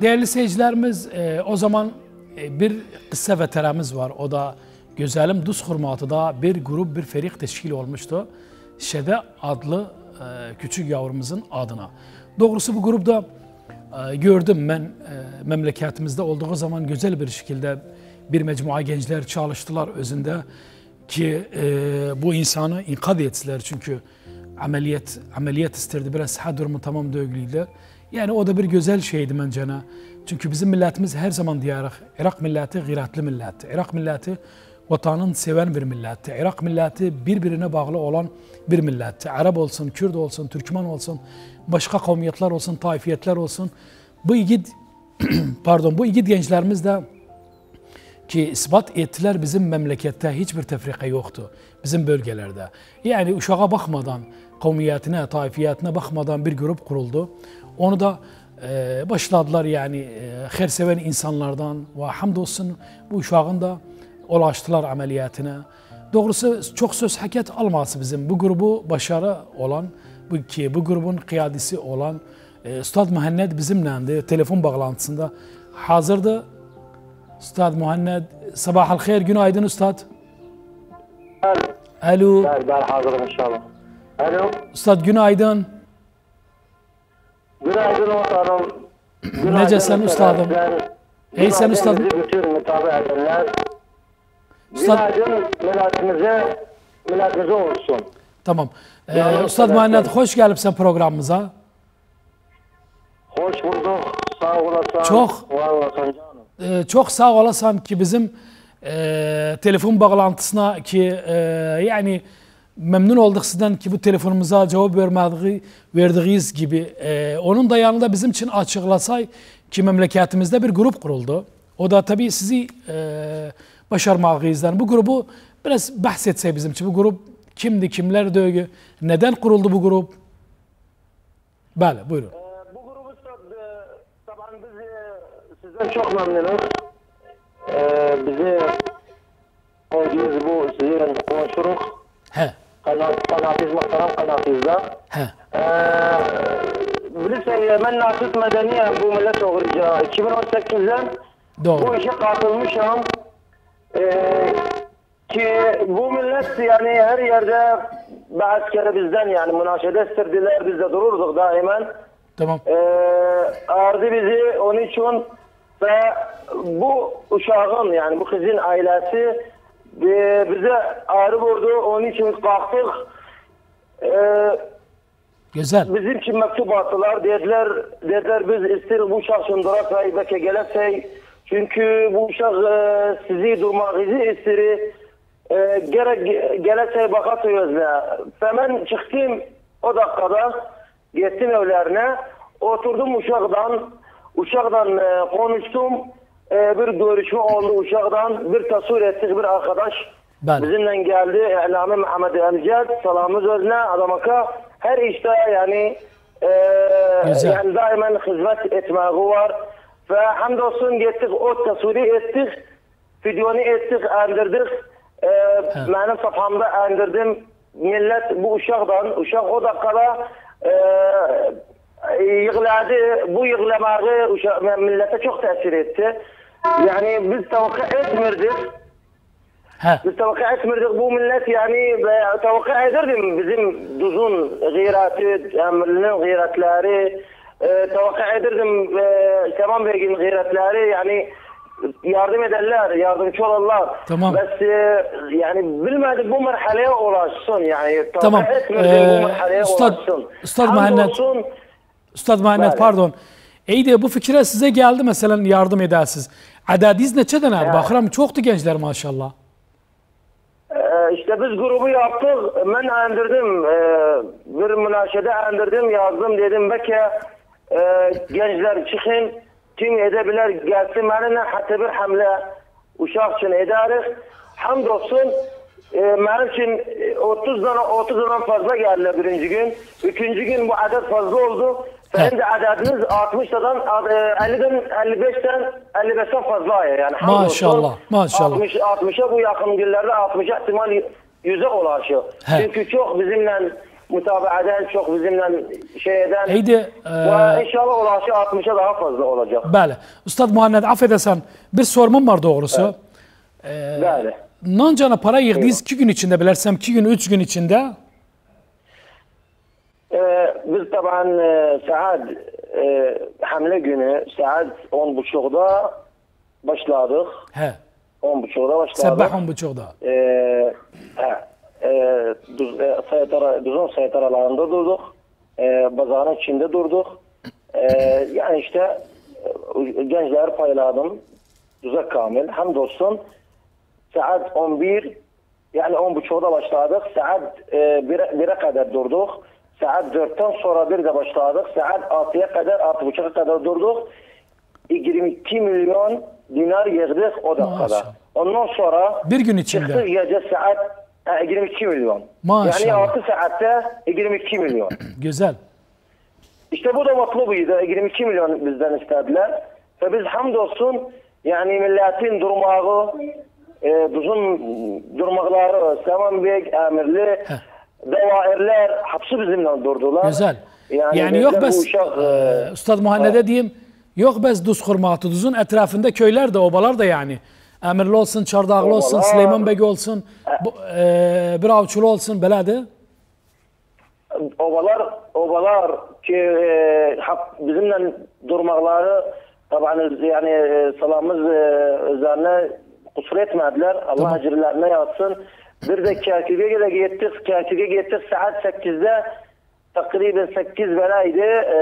Değerli seyircilerimiz e, o zaman e, bir kıssa veteranımız var. O da Gözelim Duz Hurmatı'da bir grup bir ferik teşkil olmuştu. Şede adlı e, küçük yavrumuzun adına. Doğrusu bu grupta e, gördüm ben e, memleketimizde olduğu zaman güzel bir şekilde bir mecmua gençler çalıştılar özünde ki e, bu insanı inkaz ettiler çünkü ameliyat ameliyat isterdi biraz sıhhat durumu tamam değildi. Yəni o da bir gözəl şeydir məncə. Çünki bizim millətimiz hər zaman deyərək, İraq milləti qirətli millətdir. İraq milləti vətənin sevən bir millətdir. İraq milləti bir-birinə bağlı olan bir millətdir. Ərəb olsun, Kürd olsun, Türkmen olsun, başqa qavmiyyətlər olsun, taifiyyətlər olsun. Bu igid pardon, bu igid gənclərimiz də ki, isbat etdilər bizim məmləkətdə heç bir təfriqə yoxdur bizim bölgələrdə. Yəni uşağa baxmadan, qavmiyyətinə, taifiyyətinə baxmadan bir qrup quruldu. Onu da e, başladılar yani e, her seven insanlardan ve hamdolsun bu uşağın da ulaştılar ameliyatına. Doğrusu çok söz haket alması bizim bu grubu başarı olan bu ki bu grubun kıyadisi olan e, Üstad Muhammed bizimlendi telefon bağlantısında hazırdı. Üstad Muhammed sabah hayır günaydın Üstad. Alo. Ben, ben hazırım inşallah. Alo. Üstad günaydın. Günaydın muhtarım. Necəsən ustadım? Eysən ustadım? Bizi bütün mütabi edenler. Üstad- Günaydın milletimize, milletimize olsun. Tamam. Ee, Ya, Üstad Muhammed hoş gelipsen programımıza. Hoş bulduk. Sağ olasın. Çok. Olasın canım. Ee, çok sağ olasan ki bizim e, telefon bağlantısına ki e, yani memnun olduk sizden ki bu telefonumuza cevap vermediği, verdiğiniz gibi. E, onun da yanında bizim için açıklasay ki memleketimizde bir grup kuruldu. O da tabii sizi e, başarmağınızdan. Bu grubu biraz bahsetse bizim için. Bu grup kimdi, kimler dögü, neden kuruldu bu grup? Böyle buyurun. Ee, bu grubu e, taban biz e, sizden çok memnunuz. Ee, bizi konuşuyoruz bu sizin konuşuruz. Kanaatiz muhterem kanaatizden. he. Ee, bilirsen ben Nasip Medeniye bu millet oğurca 2018'den bu Doğru. işe katılmışım. Ee, ki bu millet yani her yerde bazı kere bizden yani münaşede istirdiler biz de dururduk daimen. Tamam. Ee, ağırdı bizi onun için ve bu uşağın yani bu kızın ailesi e, bize ağrı vurdu onun için kalktık. Ee, Güzel. bizim için mektup attılar. Dediler, dediler biz istiyoruz bu uşak şundurak belki gelsek. Çünkü bu uşak e, sizi durmağınızı istiyor. E, gerek gelsek bakatıyoruz. Hemen çıktım o dakikada. Gittim evlerine. Oturdum uşaktan. Uşaktan e, konuştum. E, bir görüşme oldu uşaktan. Bir tasvir ettik bir arkadaş. Ben. Bizimle geldi Elami Muhammed Emcad. Salamımız özne adamaka. Her işte yani e, Güzel. yani daima hizmet etmeği var. Ve hamdolsun gittik o tasviri ettik. Videonu ettik, endirdik. E, benim safhamda endirdim. Millet bu uşaktan, uşak o dakikada e, yığladı. Bu yığlamağı uşak, millete çok tesir etti. Yani biz tavukka etmirdik. He. Biz tavukka etmirdik bu millet yani ve tavukka ederdim bizim duzun gıyrati, emrinin gıyratları, e, tavukka ederdim e, Kemal Bey'in gıyratları yani yardım ederler, yardımcı olurlar. Tamam. Bes e, yani bilmedik bu merhaleye ulaşsın yani. Tamam. Ee, bu merhaleye Üstad- ulaşsın. Üstad Hamdolsun, Muhammed- Üstad Muhammed Bəli. pardon. De bu fikre size geldi mesela yardım edersiz. Adadiz neçeden er? Bakıram çoktu gençler maşallah. Ee, işte biz grubu yaptık. Ben endirdim. Ee, bir münaşede endirdim. Yazdım dedim belki e, gençler çıkın. Kim edebilir gelsin benimle hatta bir hamle uşak için ederiz. Hamdolsun e, benim için e, 30 tane 30 tane fazla geldiler birinci gün. Üçüncü gün bu adet fazla oldu. Benim de adediniz 60'dan 50'den 55'ten 55'ten fazla yani. hamdolsun. Maşallah, maşallah. 60 60'a bu yakın günlerde 60'a ihtimal 100'e ulaşıyor. He. Çünkü çok bizimle mutaba'ada en çok bizimle şey eden. Eydi, e, inşallah ulaşı 60'a daha fazla olacak. Bəli. Ustad Muhammed affedersen bir sorumum var doğrusu. Bəli. Nancana para yığdınız iki gün içinde bilersem iki gün üç gün içinde. Ee, biz taban e, saat e, hamle günü saat 10.30'da başladık. He. 10.30'da başladık. Sabah on buçukta. Ee, he, e, duz, e, saytara, Duzun saytaralarında durduk. E, bazarın içinde durduk. E, yani işte e, gençler payladım. Düzek kamil. Hamdolsun saat 11 yani 10.30'da başladık. Saat e, 1'e 1'e kadar durduk. Saat 4'ten sonra bir de başladık. Saat 6'ya kadar, 6.30'a kadar durduk. 22 milyon dinar yığdık o dakikada. Maşallah. Ondan sonra Bir gün içinde. çıktık gece saat e, 22 milyon. Maşallah. Yani 6 saatte 22 milyon. Güzel. İşte bu da matlubuydu. 22 milyon bizden istediler. Ve biz hamdolsun yani milletin durmağı, e, düzün durmakları, Seman Bey, emirli, devairler hepsi bizimle durdular. Güzel. Yani, yok dediler, bu bes uşak, e, e, Ustad Muhanned'e diyeyim yok bes Duz Hurmatı Duz'un etrafında köyler de obalar da yani. Emirli olsun, Çardağlı olsun, Obalar. Süleyman Bey olsun, bu, e, bir avçulu olsun, belade. obalar obalar ki e, hak bizimle durmakları taban yani e, salamımız e, üzerine kusur etmediler. Allah Tamam. ecirlerine yatsın. Bir de Kerkük'e de gittik. Kerkük'e gittik saat 8'de takriben 8 belaydı. E,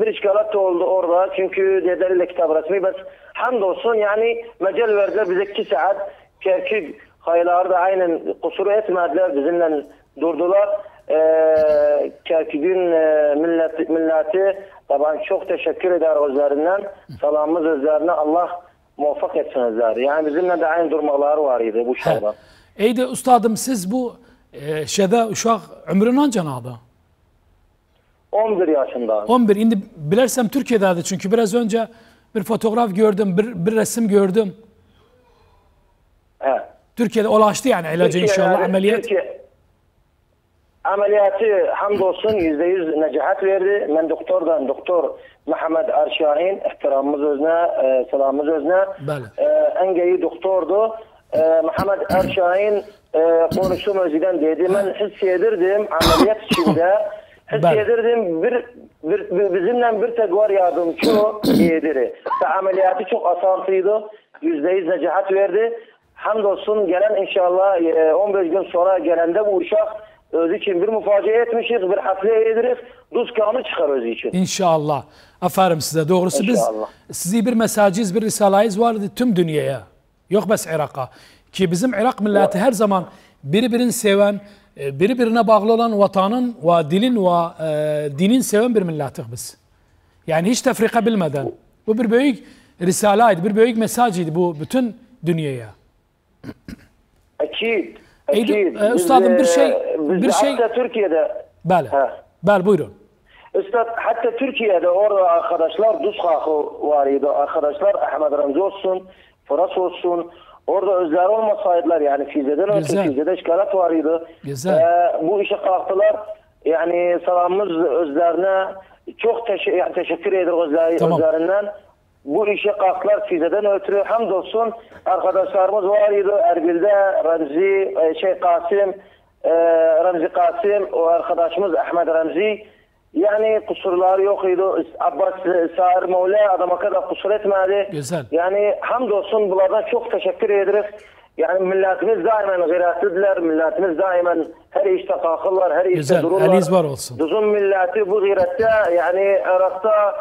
bir işgalat oldu orada. Çünkü dederiyle kitap resmi. Bas hamdolsun yani mecal verdiler bize 2 saat. Kerkük hayları da aynen kusur etmediler. Bizimle durdular. E, Kerkük'ün e, milleti, milleti taban çok teşekkür eder özlerinden. Salamımız üzerine Allah muvaffak etsin özleri. Yani bizimle de aynı durmaları var idi bu şahda. Eydi ustadım siz bu e, şeyde uşak ömrün anca nadı? 11 yaşında. 11. Şimdi bilersem Türkiye'deydi çünkü biraz önce bir fotoğraf gördüm, bir, bir resim gördüm. He. Türkiye'de ulaştı yani ilacı inşallah ameliyat. Türkiye ameliyatı hamdolsun yüzde yüz necahat verdi. Ben doktordan doktor Mehmet Erşahin ihtiramımız özne, e, selamımız özne. Bəli. E, en iyi doktordu. E, Mehmet Erşahin e, konuştum özüden dedi. Ben hissedirdim ameliyat içinde. Hissedirdim bir, bir, bir- bizimle bir tek var yardımcı o iyidir. Ve ameliyatı çok asansıydı. Yüzde yüz necahat verdi. Hamdolsun gelen inşallah e, 15 gün sonra gelende bu uşak özü için bir mufacia etmişiz, bir hafle ediriz. Duz kanı çıkar özü için. İnşallah. Aferin size. Doğrusu biz İnşallah. sizi bir mesajınız, bir risalayız vardı tüm dünyaya. Yok bes Irak'a. Ki bizim Irak milleti her zaman birbirini seven, e, birbirine bağlı olan vatanın ve dilin ve e, dinin seven bir milletik biz. Yani hiç tefrika bilmeden. Bu bir büyük risalaydı, bir büyük mesajıydı bu bütün dünyaya. Ekid. Eydi- Ekid. e, üstadım, bir şey- biz bir şey- Hatta Türkiye'de. Hə. Bəli buyurun. Üstad hatta Türkiye'de orada arkadaşlar Duz Halkı var idi. Arkadaşlar Ahmet Ramzi olsun, Fırat olsun. Orada özleri olmasaydılar yani Fize'den Güzel. Fize'de işgalat var idi. Güzel. Ee, bu işe kalktılar. Yani salamımız özlerine çok teşe- yani teşekkür ederiz özleri, Tamam. özlerinden. Bu işe kalktılar Fize'den ötürü. Hamdolsun arkadaşlarımız var idi. Erbil'de Ramzi, e, şey Kasım, e, Ramzi Kasım, o arkadaşımız Ahmet Ramzi. Yani kusurları yok idi. Abbas Sağır Mevla adama kadar kusur etmedi. Güzel. Yani hamdolsun bunlardan çok teşekkür ederiz. Yani milletimiz daima gayretlidirler. Milletimiz daima her işte kalkırlar, her işte Güzel, dururlar. eliniz var olsun. Düzün milleti bu gayrette yani Irak'ta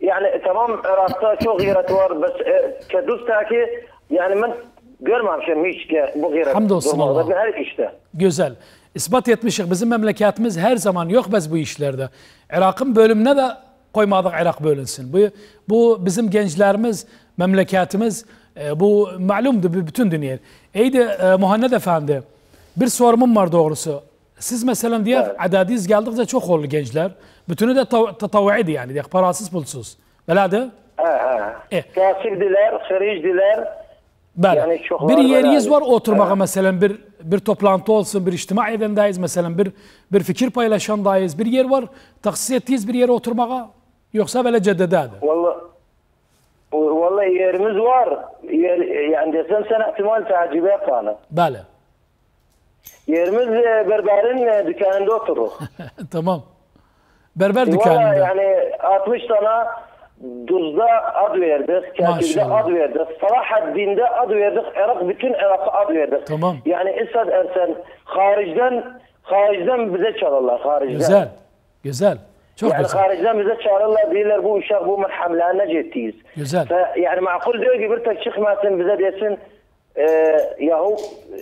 yani tamam Irak'ta çok gayret var. Bes e, Kedus'ta ki yani ben görmemişim hiç bu gayret. Hamdolsun. Allah'a. Her işte. Güzel. İspat etmişik. Bizim memleketimiz her zaman yok biz bu işlerde. Irak'ın bölümüne de koymadık Irak bölünsün. Bu, bu bizim gençlerimiz, memleketimiz e, bu malumdu bütün dünya. Eydi e, Muhannet Efendi bir sorumum var doğrusu. Siz mesela diye Evet. adadiz geldikçe çok oldu gençler. Bütünü de tatavvuydu yani. Diye, parasız pulsuz. Belade? He he. E. Kasipdiler, haricdiler. Bəli. Yani çok bir yeriniz var oturmağa mesela bir bir toplantı olsun, bir içtima edendeyiz mesela bir bir fikir paylaşandayız. Bir yer var taksis ettiğiniz bir yere oturmağa yoksa böyle ceddede. Vallahi Vallahi yerimiz var. Yer, yani desem sana ihtimal tacibe yapana. Bəli. Yerimiz e, berberin e, dükkanında oturur. tamam. Berber dükkanında. yani 60 tane Duz'da ad verdik, Maşallah. ad verdik, Salahaddin'de ad verdik, Irak, bütün Irak'a ad verdik. Tamam. Yani İsad Ersen haricden, haricden bize çalarlar, haricden. Güzel. Güzel. Çok yani güzel. haricden bize çağırırlar diyorlar bu uşak bu merhamlarına ciddiyiz. Güzel. Fe, yani makul diyor ki bir tek çıkmasın bize desin e, yahu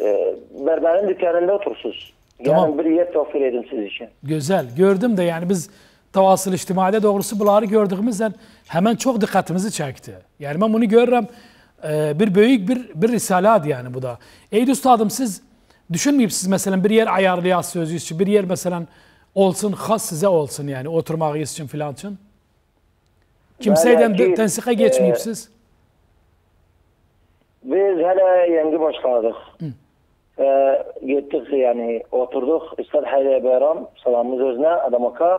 e, berberin dükkanında otursuz. Tamam. Yani bir yer tavsiye edin siz için. Güzel. Gördüm de yani biz tavasıl içtimada doğrusu bunları gördüğümüzden hemen çok dikkatimizi çekti. Yani ben bunu görürüm. e, bir büyük bir bir risalat yani bu da. Ey üstadım siz düşünmeyip siz mesela bir yer ayarlayasınız sözü için bir yer mesela olsun has size olsun yani oturmağınız için filan için. Kimseyden tensike geçmeyip e, siz. Biz hele yeni başladık. Ee, gittik yani oturduk. İstad Hayri Bayram salamımız özüne adamaka.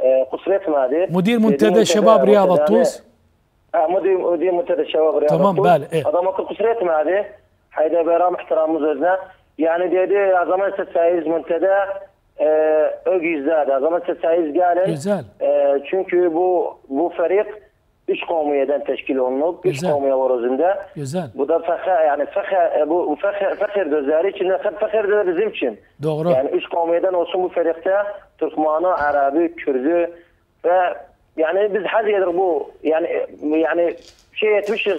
Ee, kusur etmedi. Mudir Dedi, Muntada Şebab Riyad Muntede- Tuz. Ha, mudir, mudir Muntada Şebab Riyad Tamam, Tuz. bəli, e. Adamaka kusur etmedi. Hayri Bayram ihtiramımız özüne. Yani dedi o zaman siz sayiz Muntada e, ögüzlerdi. O zaman siz sayiz gelin. Güzel. E, çünkü bu bu ferik üç kavmiyeden teşkil olunup, üç Güzel. kavmiye var özünde. Güzel. Bu da fakir yani fakir bu fakir fakir gözleri için de fakir de bizim için. Doğru. Yani üç kavmiyeden olsun bu ferikte Türkmanı, Arabi, Kürdü ve yani biz haz bu yani yani şey etmişiz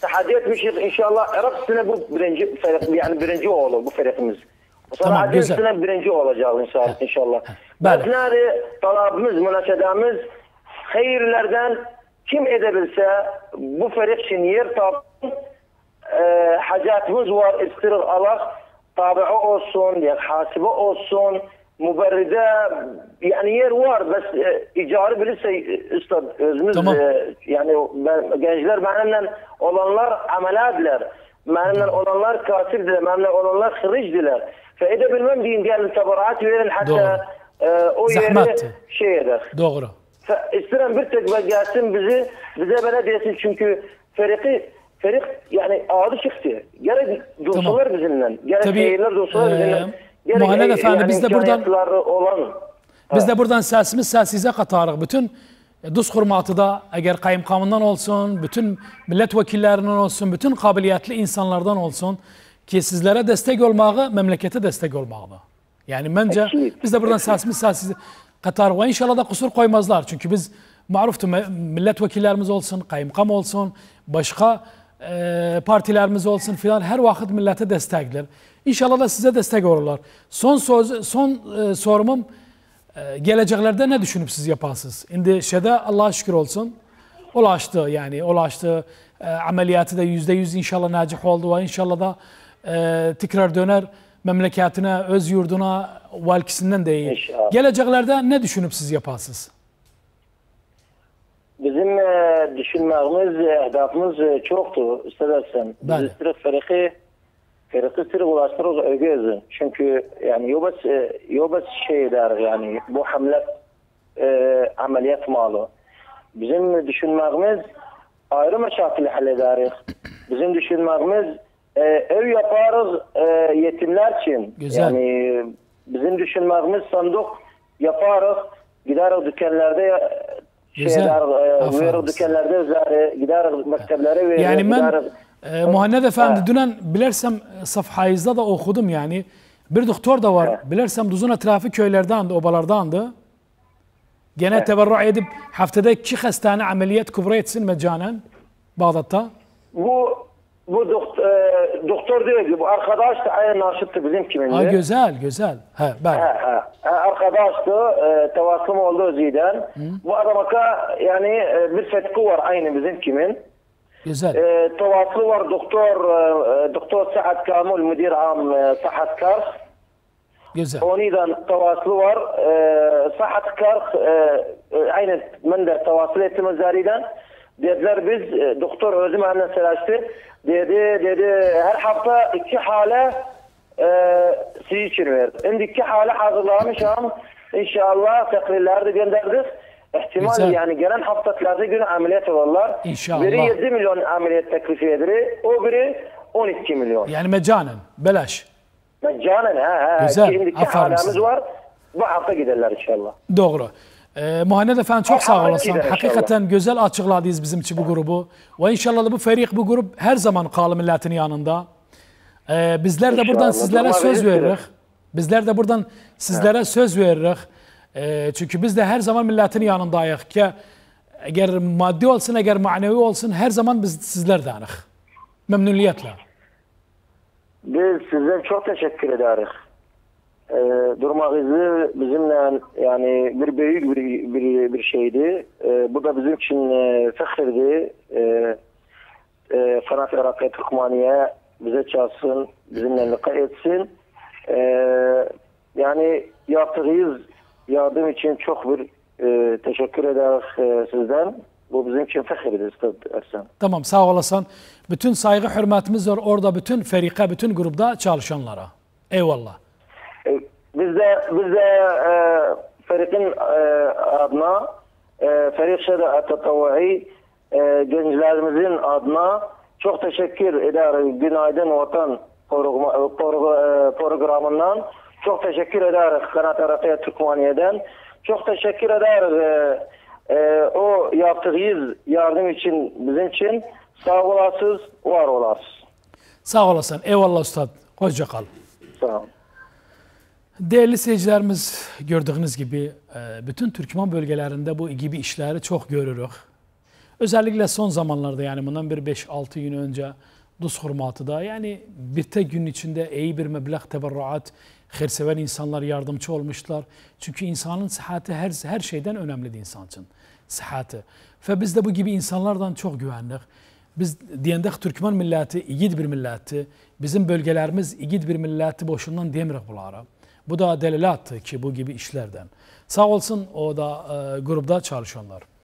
tahaddi etmişiz inşallah Irak sene bu birinci ferik yani birinci olur bu ferikimiz. Sonra Tamam, güzel. sene birinci olacak inşallah. inşallah. Bəli. Nerede talabımız, münasebemiz hayırlardan kim edebilse bu ferik için yer tapın e, hacatımız var istirir Allah tabi'i olsun, ya hasibe olsun, müberride yani yer var bes e, icarı bilirse üstad özümüz Tamam. e, yani ben, gençler benimle olanlar ameladler. Benimle olanlar kasirdiler, benimle olanlar hırıcdiler. Fe edebilmem deyin gelin tabarat verin hatta e, o Zahmet. yeri şey eder. Doğru. İsterim bir tek gelsin bizi bize böyle desin çünkü feriki ferik yani adı çıktı. Gerek dursalar bizimle. Gerek Tabii, hayırlar dursalar eee, bizimle. Gerek Muhammed e, Efendi, biz de buradan- olan. Biz de buradan sesimiz sesize katarıq. Bütün DUS hurmatı da eğer kayımkamından olsun, bütün milletvekillerinden olsun, bütün kabiliyetli insanlardan olsun ki sizlere destek olmağı, memlekete destek olmağı. Yani bence biz de buradan sesimiz sesize katarıq ve inşallah da kusur koymazlar. Çünkü biz maruftu milletvekillerimiz olsun, kayımkam olsun, başka e, partilerimiz olsun filan her vakit millete destekler. İnşallah da size destek olurlar. Son söz, son e, sorumum ee, geleceklərdə nə düşünüb siz yaparsınız? İndi şeydə Allah'a şükür olsun. Ulaşdı yani ulaşdı. E, ameliyatı da yüzde yüz inşallah nacih oldu ve inşallah da e, tekrar döner memleketine, öz yurduna, valkisinden de iyi. İnşallah. Geleceklərdə ne düşünüp siz yaparsınız? Bizim e, düşünmemiz, e, hedefimiz e, çoktu. İstersen. Biz istirik feriki feriki istirik ulaştırırız ögözü. Çünkü yani yobas e, yobas şey der yani bu hamle e, ameliyat malı. Bizim düşünmemiz ayrı meşakili hallederiz. Bizim düşünmemiz e, ev yaparız e, yetimler için. Güzel. Yani bizim düşünmemiz sandık yaparız. Gideriz dükkanlarda Güzel. eder, e, size. dükkanlarda üzeri, gideriz mekteplere veririz. Yani ben gideriz. e, Muhannet Efendi Ha. dünen bilersem e, safhayızda da okudum yani. Bir doktor da var. Bilersem Duzun etrafı köylerdandı, obalardandı. Gene teberru edip haftada iki hastane ameliyat kubra etsin mecanen Bağdat'ta. Bu bu doktor, e, doktor diyor ki bu arkadaş da aynı naşıttı bizim kimindi. Ha güzel, güzel. He, ben. Ha, ha. Ha, arkadaştı, e, tevassum oldu özüden. Bu adamaka yani e, bir fetki var aynı bizim kimin. Güzel. E, tevassulu var doktor e, e, doktor Saad Kamul müdür am e, Sahat Karh. Güzel. Oniden tevassulu var. E, Sahat Karh e, e, aynı ben de tevassül ettim özleriden. Dediler biz e, doktor özüm anne selaştı. Dedi dedi her hafta iki hale e, sizin için ver. Şimdi iki hale hazırlamışım. İnşallah takrirleri de gönderdik. İhtimal Güzel. yani gelen hafta 30 gün ameliyat olurlar. İnşallah. Biri 7 milyon ameliyat teklifi edilir. O biri 12 milyon. Yani mecanen, belaş. Meccanen ha. ha. Güzel, Şimdi iki size. var. Bu hafta giderler inşallah. Doğru. Ee, Muhannet Efendi çok sağ olasın. inşallah. Hakikaten güzel açıkladınız bizim için bu grubu. Ve inşallah da bu ferik, bu grup her zaman kalı milletin yanında. Ee, bizler de buradan İnşallah. sizlere söz verir veririz. Bizler de buradan sizlere söz veririz. Ee, çünkü biz de her zaman milletin yanındayız ki eğer maddi olsun, eğer manevi olsun her zaman biz sizlerdenik. Memnuniyetle. Biz size çok teşekkür ederiz. Ee, durmağınızı bizimle yani bir büyük bir, bir, bir şeydi. Ee, bu da bizim için e, fıkhırdı. Ee, e, Sanat Irak'ı Türkmaniye bize çalsın, bizimle lika etsin. Ee, yani yaptığınız yardım için çok bir e, teşekkür ederiz e, sizden. Bu bizim için Üstad Ersan. Tamam sağ olasın. Bütün saygı hürmetimiz var orada bütün ferika, bütün grupta çalışanlara. Eyvallah. E, Biz de biz de e, Ferik'in e, adına Ferik Şeda Tatavai gençlerimizin adına çok teşekkür ederiz. Günaydın Vatan programından çok teşekkür ederiz Kanat Arakaya Türkmaniye'den. Çok teşekkür ederiz e, e, o yaptığınız yardım için bizim için sağ olasınız, var olasınız. Sağ olasın. Eyvallah Üstad. Hoşça kal. Sağ olun. Değerli seyircilerimiz gördüğünüz gibi e, bütün Türkmen bölgelerinde bu gibi işleri çok görürük. Özellikle son zamanlarda yani bundan bir 5-6 gün önce Dus hurmatıda yani bir tek gün içinde iyi bir meblağ teberruat, hayırsever insanlar yardımcı olmuşlar. Çünkü insanın sıhhati her, her şeyden önemlidir insan için. Sıhhati. Ve biz de bu gibi insanlardan çok güvenlik. Biz diyendek Türkmen milleti iyi bir milleti. Bizim bölgelerimiz iyi bir milleti boşundan demirik bunlara. Bu da delilattı ki bu gibi işlerden. Sağ olsun o da e, grupta çalışanlar.